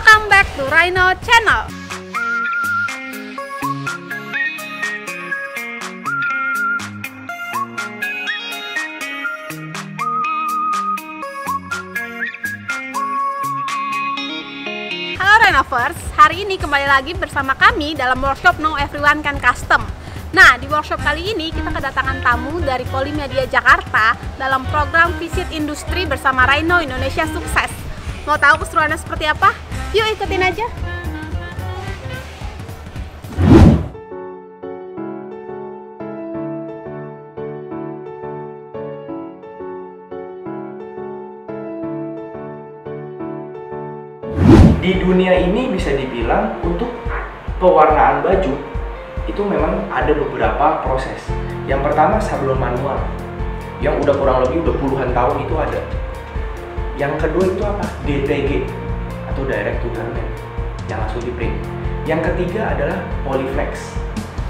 Welcome back to Rhino Channel. Halo Rhinovers, hari ini kembali lagi bersama kami dalam workshop No Everyone Can Custom. Nah, di workshop kali ini kita kedatangan tamu dari Polimedia Jakarta dalam program Visit Industri bersama Rhino Indonesia Sukses. Mau tahu keseruannya seperti apa? Yuk ikutin aja. di dunia ini bisa dibilang untuk pewarnaan baju itu memang ada beberapa proses. Yang pertama sablon manual yang udah kurang lebih udah puluhan tahun itu ada. Yang kedua itu apa? DTG atau direct to garment yang langsung di print. Yang ketiga adalah polyflex.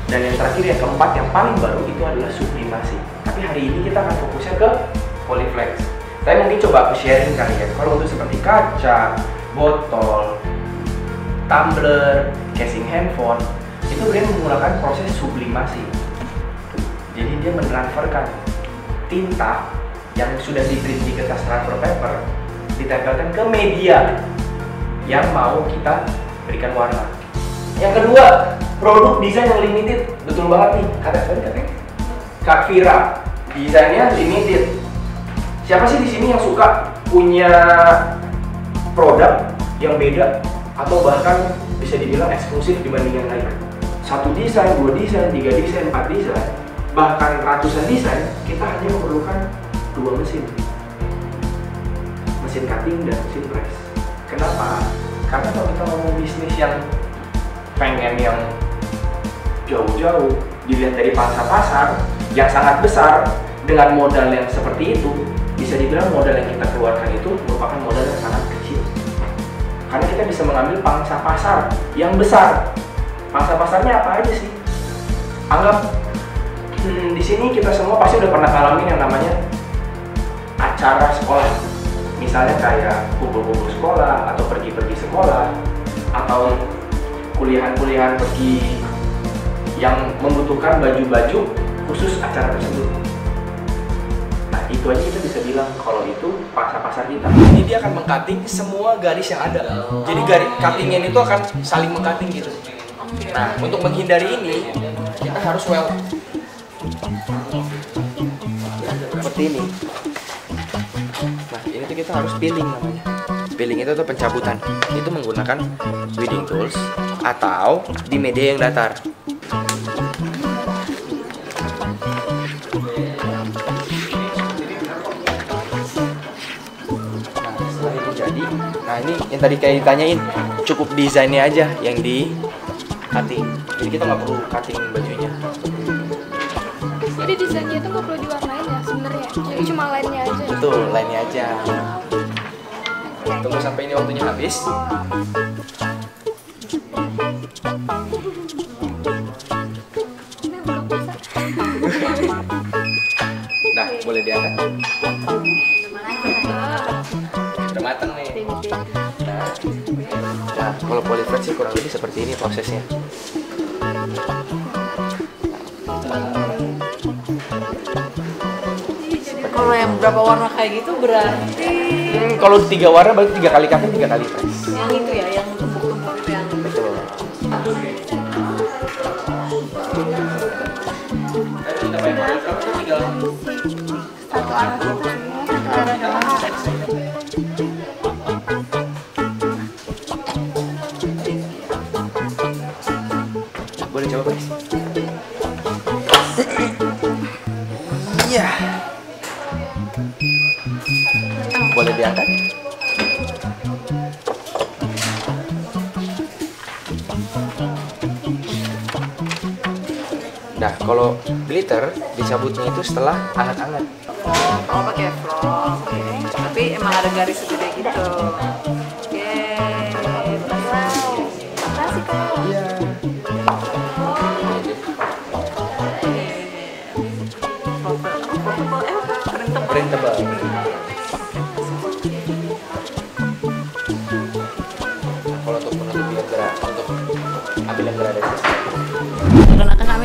Dan yang terakhir yang keempat yang paling baru itu adalah sublimasi. Tapi hari ini kita akan fokusnya ke polyflex. Saya mungkin coba aku sharing kali ya. Kalau untuk seperti kaca, botol, tumbler, casing handphone, itu dia menggunakan proses sublimasi. Jadi dia mentransferkan tinta yang sudah di print di kertas transfer paper ditempelkan ke media yang mau kita berikan warna. Yang kedua, produk desain yang limited. Betul banget nih, kata saya katanya. Kak Vira, desainnya limited. Siapa sih di sini yang suka punya produk yang beda atau bahkan bisa dibilang eksklusif dibanding yang lain. Satu desain, dua desain, tiga desain, empat desain, bahkan ratusan desain, kita hanya memerlukan dua mesin. Mesin cutting dan mesin press. Kenapa? Karena kalau kita ngomong bisnis yang pengen yang jauh-jauh, dilihat dari pangsa pasar yang sangat besar dengan modal yang seperti itu, bisa dibilang modal yang kita keluarkan itu merupakan modal yang sangat kecil karena kita bisa mengambil pangsa pasar yang besar. Pangsa pasarnya apa aja sih? Anggap hmm, di sini kita semua pasti udah pernah ngalamin yang namanya acara sekolah. Misalnya kayak kumpul-kumpul sekolah atau pergi-pergi sekolah atau kuliahan-kuliahan pergi yang membutuhkan baju-baju khusus acara tersebut. Nah, itu aja kita bisa bilang kalau itu pasar-pasar kita. Jadi dia akan mengcutting semua garis yang ada. Jadi garis cuttingnya itu akan saling mengcutting gitu. Nah, untuk menghindari ini, kita harus well seperti ini. Ini tuh kita harus peeling namanya. Peeling itu tuh pencabutan. Itu menggunakan weeding tools atau di media yang datar. Nah, nah ini yang tadi kayak ditanyain, cukup desainnya aja yang di cutting. Jadi kita nggak perlu cutting bajunya. Jadi desainnya itu nggak perlu diwarnain ya sebenarnya. Jadi cuma lainnya Betul, lainnya aja. Tunggu sampai ini waktunya habis. Nah, boleh diangkat. Udah matang nih. Nah, nah kalau polyflex sih kurang lebih seperti ini prosesnya. Kalau yang berapa warna kayak gitu berarti Hmm, kalau tiga warna berarti tiga kali cutting, tiga kali press. yang itu ya, yang tumpuk-tumpuk yang Betul. Satu arah satu arah Boleh diangkat? Nah, kalau glitter dicabutnya itu setelah anget-anget. oh, kalau pakai frog. Oke. Tapi emang ada garis segede gitu.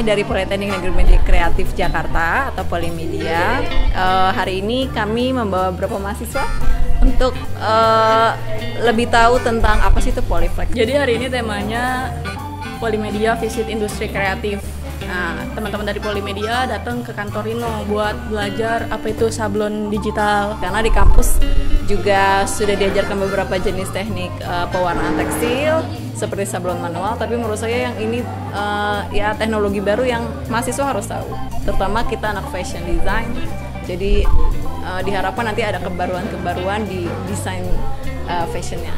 Dari Politeknik Negeri Media Kreatif Jakarta atau Polimedia. Uh, hari ini kami membawa beberapa mahasiswa untuk uh, lebih tahu tentang apa sih itu Poliflex. Jadi hari ini temanya Polimedia Visit Industri Kreatif. Nah, teman-teman dari Polimedia datang ke kantor Rino buat belajar apa itu sablon digital. Karena di kampus juga sudah diajarkan beberapa jenis teknik uh, pewarnaan tekstil, seperti sablon manual tapi menurut saya yang ini uh, ya teknologi baru yang mahasiswa harus tahu. Terutama kita anak fashion design. Jadi uh, diharapkan nanti ada kebaruan-kebaruan di desain uh, fashionnya.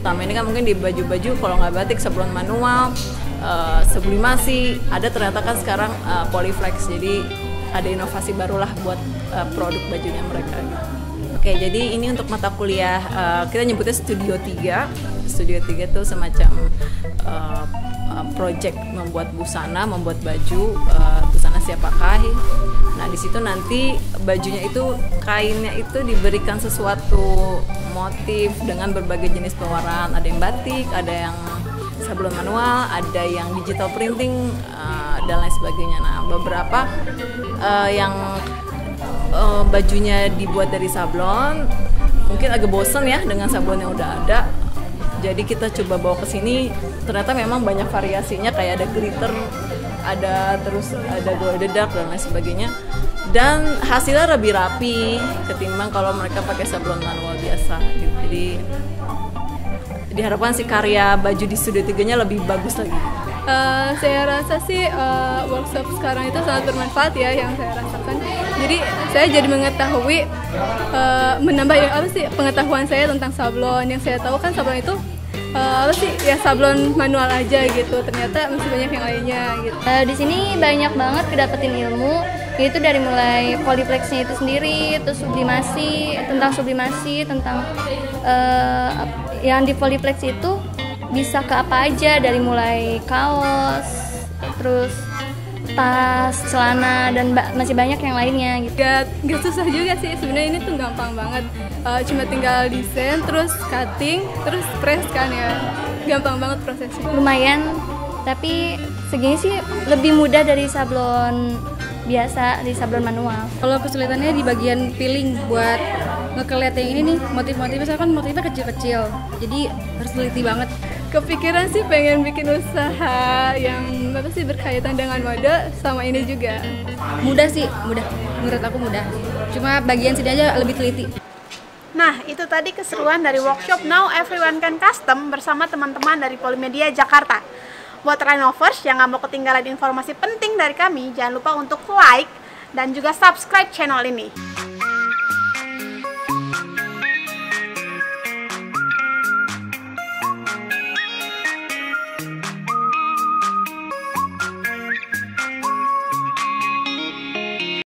Pertama ini kan mungkin di baju-baju kalau nggak batik sablon manual uh, sublimasi. Ada ternyata kan sekarang uh, polyflex. Jadi ada inovasi barulah buat uh, produk bajunya mereka Oke, jadi ini untuk mata kuliah uh, kita nyebutnya Studio 3. Studio 3 itu semacam uh, project membuat busana, membuat baju, uh, busana siap. Nah, di situ nanti bajunya itu kainnya itu diberikan sesuatu motif dengan berbagai jenis pewarnaan. Ada yang batik, ada yang sablon manual, ada yang digital printing uh, dan lain sebagainya. Nah, beberapa uh, yang uh, bajunya dibuat dari sablon. Mungkin agak bosen ya dengan sablon yang udah ada. Jadi kita coba bawa ke sini. Ternyata memang banyak variasinya kayak ada glitter ada terus ada glow dark dan lain sebagainya. Dan hasilnya lebih rapi ketimbang kalau mereka pakai sablon manual biasa gitu. jadi diharapkan si karya baju di studio tiganya lebih bagus lagi Uh, saya rasa sih uh, workshop sekarang itu sangat bermanfaat ya yang saya rasakan. Jadi saya jadi mengetahui uh, menambah ya apa sih pengetahuan saya tentang sablon. Yang saya tahu kan sablon itu uh, apa sih ya sablon manual aja gitu. Ternyata masih banyak yang lainnya gitu. Uh, di sini banyak banget kedapetin ilmu itu dari mulai poliflexnya itu sendiri, terus sublimasi tentang sublimasi tentang uh, yang di poliflex itu bisa ke apa aja dari mulai kaos terus tas, celana dan ba masih banyak yang lainnya gitu. Gak, gak susah juga sih sebenarnya ini tuh gampang banget. Uh, cuma tinggal desain, terus cutting, terus press kan ya. Gampang banget prosesnya. Lumayan, tapi segini sih lebih mudah dari sablon biasa, dari sablon manual. Kalau kesulitannya di bagian peeling buat ngekeliat yang ini nih motif-motifnya kan motifnya kecil-kecil jadi harus teliti banget kepikiran sih pengen bikin usaha yang apa sih berkaitan dengan mode sama ini juga mudah sih mudah menurut aku mudah cuma bagian sini aja lebih teliti Nah, itu tadi keseruan dari workshop Now Everyone Can Custom bersama teman-teman dari Polimedia Jakarta. Buat Renovers yang nggak mau ketinggalan informasi penting dari kami, jangan lupa untuk like dan juga subscribe channel ini.